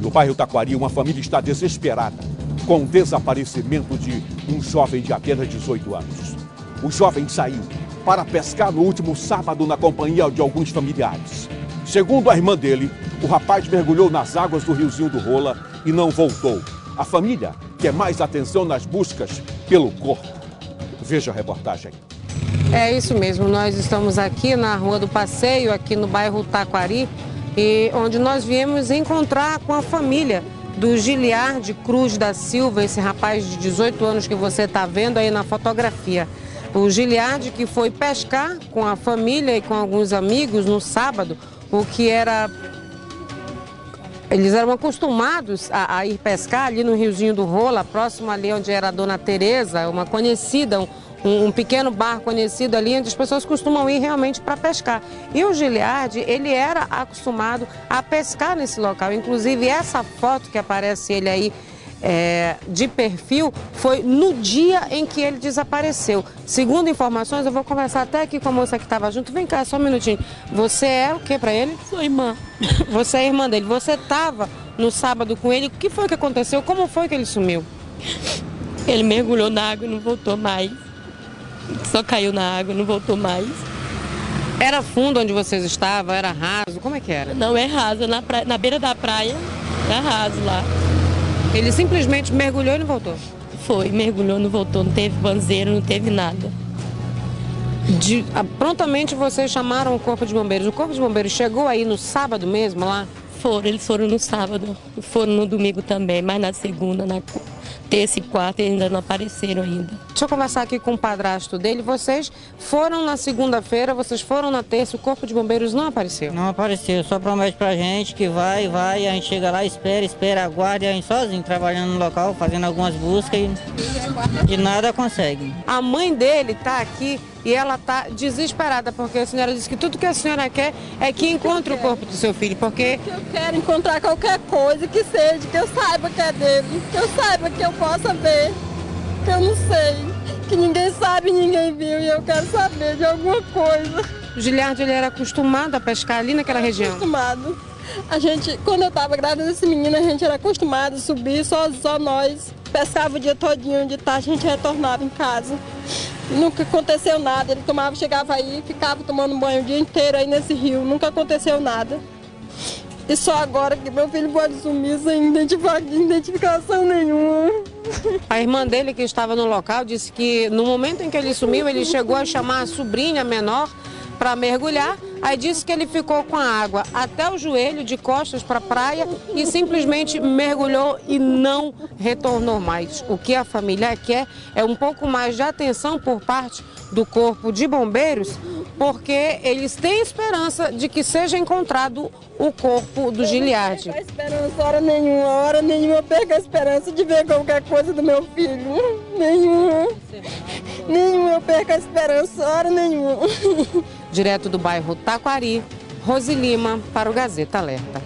No bairro Taquari, uma família está desesperada com o desaparecimento de um jovem de apenas 18 anos. O jovem saiu para pescar no último sábado na companhia de alguns familiares. Segundo a irmã dele, o rapaz mergulhou nas águas do riozinho do Rola e não voltou. A família quer mais atenção nas buscas pelo corpo. Veja a reportagem. É isso mesmo, nós estamos aqui na Rua do Passeio, aqui no bairro Taquari, e onde nós viemos encontrar com a família do Giliard Cruz da Silva, esse rapaz de 18 anos que você está vendo aí na fotografia. O Giliard que foi pescar com a família e com alguns amigos no sábado, o que era eles eram acostumados a, a, ir pescar ali no Riozinho do Rola, próximo ali onde era a Dona Tereza, uma conhecida, um, um, pequeno bar conhecido ali, onde as pessoas costumam ir realmente para pescar. E o Giliard, ele era acostumado a pescar nesse local. Inclusive, essa foto que aparece ele aí é, de perfil foi no dia em que ele desapareceu. Segundo informações, eu vou conversar até aqui com a moça que estava junto. Vem cá, só um minutinho. Você é o que para ele? Sou irmã. Você é irmã dele. Você estava no sábado com ele. O que foi que aconteceu? Como foi que ele sumiu? Ele mergulhou na água e não voltou mais. Só caiu na água, não voltou mais. Era fundo onde vocês estavam? Era raso? Como é que era? Não, é raso. Na, praia, na beira da praia, é raso lá. Ele simplesmente mergulhou e não voltou? Foi, mergulhou, não voltou, não teve banzeiro, não teve nada. De, ah, prontamente vocês chamaram o Corpo de Bombeiros. O Corpo de Bombeiros chegou aí no sábado mesmo lá? Foram, eles foram no sábado, foram no domingo também, mas na segunda, na terça e quarta ainda não apareceram ainda. Deixa eu conversar aqui com o padrasto dele. Vocês foram na segunda-feira, vocês foram na terça, o Corpo de Bombeiros não apareceu? Não apareceu, só promete pra gente que vai, vai, a gente chega lá, espera, espera, aguarda, e a gente sozinho trabalhando no local, fazendo algumas buscas e de nada consegue. A mãe dele tá aqui e ela está desesperada, porque a senhora disse que tudo que a senhora quer é que encontre o corpo do seu filho, porque... Eu quero encontrar qualquer coisa que seja, que eu saiba que é dele, que eu saiba que eu possa ver, que eu não sei, que ninguém sabe, ninguém viu, e eu quero saber de alguma coisa. O Giliardo, ele era acostumado a pescar ali naquela era região? acostumado. A gente, quando eu estava grávida desse menino, a gente era acostumado a subir, só, só nós. Pescava o dia todinho, de tarde a gente retornava em casa. Nunca aconteceu nada. Ele tomava, chegava aí, ficava tomando banho o dia inteiro aí nesse rio. Nunca aconteceu nada. E só agora que meu filho pode sumir sem identificação nenhuma. A irmã dele que estava no local disse que no momento em que ele sumiu, ele chegou a chamar a sobrinha menor para mergulhar. Aí disse que ele ficou com a água até o joelho, de costas para a praia, e simplesmente mergulhou e não retornou mais. O que a família quer é um pouco mais de atenção por parte do Corpo de Bombeiros, porque eles têm esperança de que seja encontrado o corpo do Giliardi. Não esperança hora nenhuma, hora nenhuma perca a esperança de ver qualquer coisa do meu filho. Nenhuma. Nenhuma eu perco a esperança, hora nenhuma. Direto do bairro Taquari, Rose Lima para o Gazeta Alerta.